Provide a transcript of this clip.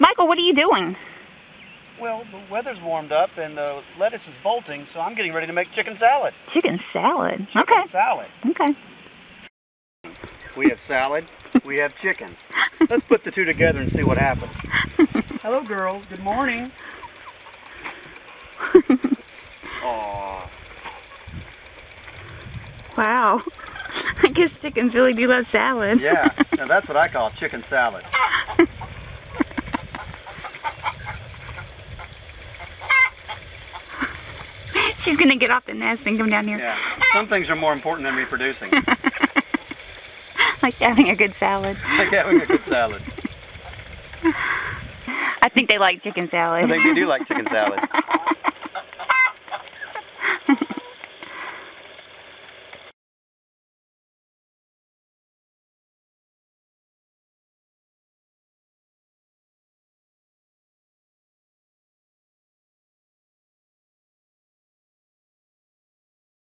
Michael, what are you doing? Well, the weather's warmed up and the lettuce is bolting, so I'm getting ready to make chicken salad. Chicken salad. Chicken okay. salad. Okay. We have salad. we have chicken. Let's put the two together and see what happens. Hello, girls. Good morning. Aw. wow. I guess chickens really do love salad. Yeah. Now that's what I call chicken salad. She's gonna get off the nest and come down here. Yeah. Some things are more important than reproducing. like having a good salad. Like having a good salad. I think they like chicken salad. I think they do like chicken salad.